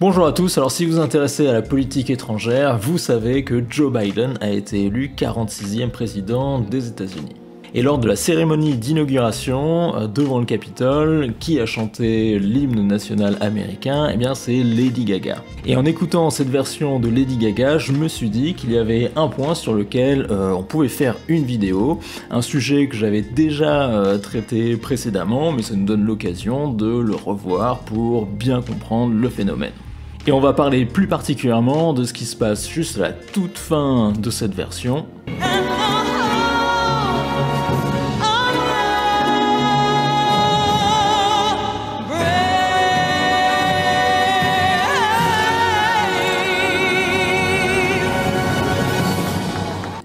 Bonjour à tous, alors si vous vous intéressez à la politique étrangère, vous savez que Joe Biden a été élu 46e président des États-Unis. Et lors de la cérémonie d'inauguration euh, devant le Capitole, qui a chanté l'hymne national américain Eh bien c'est Lady Gaga. Et en écoutant cette version de Lady Gaga, je me suis dit qu'il y avait un point sur lequel euh, on pouvait faire une vidéo, un sujet que j'avais déjà euh, traité précédemment, mais ça nous donne l'occasion de le revoir pour bien comprendre le phénomène. Et on va parler plus particulièrement de ce qui se passe juste à la toute fin de cette version.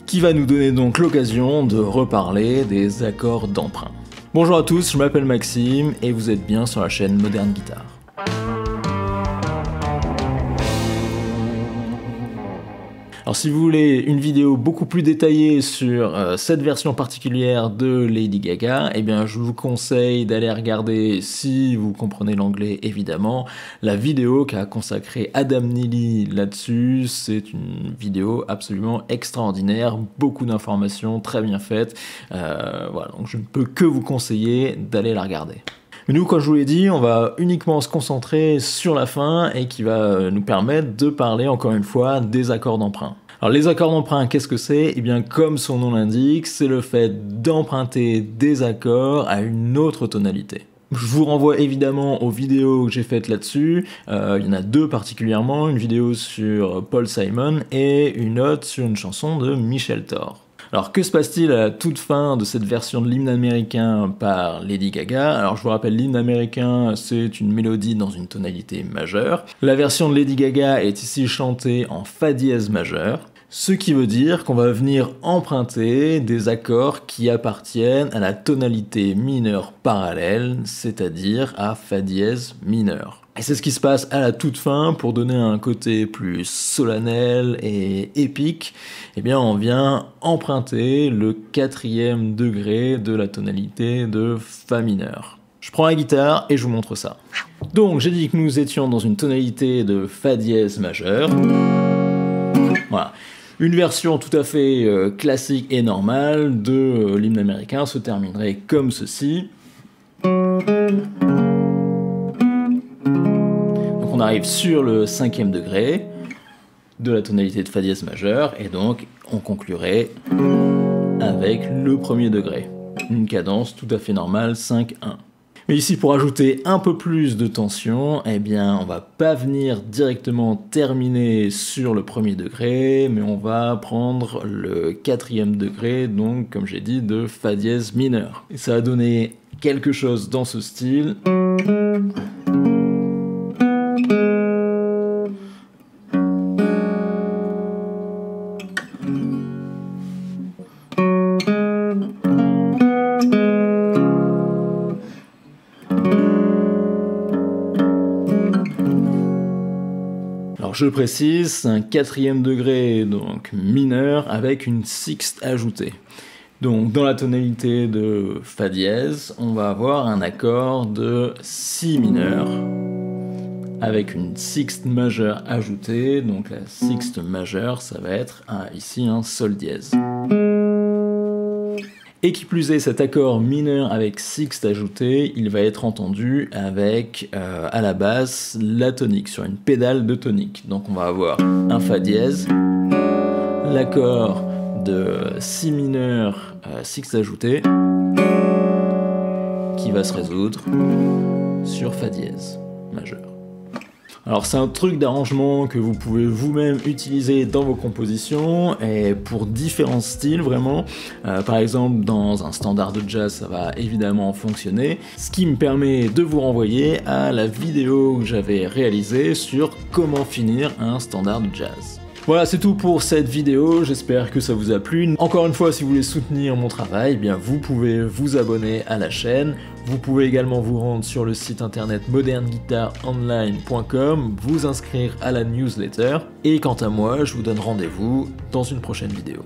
qui va nous donner donc l'occasion de reparler des accords d'emprunt. Bonjour à tous, je m'appelle Maxime et vous êtes bien sur la chaîne Moderne Guitare. Alors si vous voulez une vidéo beaucoup plus détaillée sur euh, cette version particulière de Lady Gaga, eh bien je vous conseille d'aller regarder, si vous comprenez l'anglais évidemment, la vidéo qu'a consacrée Adam Neely là-dessus. C'est une vidéo absolument extraordinaire, beaucoup d'informations, très bien faites. Euh, voilà, donc je ne peux que vous conseiller d'aller la regarder. Mais nous, comme je vous l'ai dit, on va uniquement se concentrer sur la fin et qui va nous permettre de parler encore une fois des accords d'emprunt. Alors les accords d'emprunt, qu'est-ce que c'est? Eh bien comme son nom l'indique, c'est le fait d'emprunter des accords à une autre tonalité. Je vous renvoie évidemment aux vidéos que j'ai faites là-dessus. Euh, il y en a deux particulièrement, une vidéo sur Paul Simon et une autre sur une chanson de Michel Thor. Alors que se passe-t-il à la toute fin de cette version de l'hymne américain par Lady Gaga? Alors je vous rappelle, l'hymne américain, c'est une mélodie dans une tonalité majeure. La version de Lady Gaga est ici chantée en Fa dièse majeur. Ce qui veut dire qu'on va venir emprunter des accords qui appartiennent à la tonalité mineure parallèle, c'est-à-dire à Fa dièse mineur. Et c'est ce qui se passe à la toute fin pour donner un côté plus solennel et épique. Eh bien, on vient emprunter le quatrième degré de la tonalité de Fa mineur. Je prends la guitare et je vous montre ça. Donc, j'ai dit que nous étions dans une tonalité de Fa dièse majeur. Voilà. Une version tout à fait euh, classique et normale de euh, l'hymne américain se terminerait comme ceci. on arrive sur le cinquième degré de la tonalité de Fa dièse majeur, et donc on conclurait avec le premier degré. Une cadence tout à fait normale, 5-1. Mais ici, pour ajouter un peu plus de tension, eh bien, on va pas venir directement terminer sur le premier degré, mais on va prendre le quatrième degré, donc, comme j'ai dit, de Fa dièse mineur. Et ça a donné quelque chose dans ce style. Je précise, c'est un quatrième degré donc mineur avec une sixte ajoutée. Donc dans la tonalité de Fa dièse, on va avoir un accord de Si mineur avec une sixte majeure ajoutée. Donc la sixte majeure, ça va être ici un Sol dièse. Et qui plus est, cet accord mineur avec sixte ajouté, il va être entendu avec, euh, à la basse, la tonique, sur une pédale de tonique. Donc on va avoir un Fa dièse, l'accord de Si mineur, euh, sixte ajouté, qui va se résoudre sur Fa dièse majeur. Alors c'est un truc d'arrangement que vous pouvez vous-même utiliser dans vos compositions et pour différents styles vraiment. Euh, par exemple dans un standard de jazz ça va évidemment fonctionner. Ce qui me permet de vous renvoyer à la vidéo que j'avais réalisée sur comment finir un standard de jazz. Voilà, c'est tout pour cette vidéo, j'espère que ça vous a plu. Encore une fois, si vous voulez soutenir mon travail, eh bien vous pouvez vous abonner à la chaîne. Vous pouvez également vous rendre sur le site internet moderneguitareonline.com, vous inscrire à la newsletter. Et quant à moi, je vous donne rendez-vous dans une prochaine vidéo.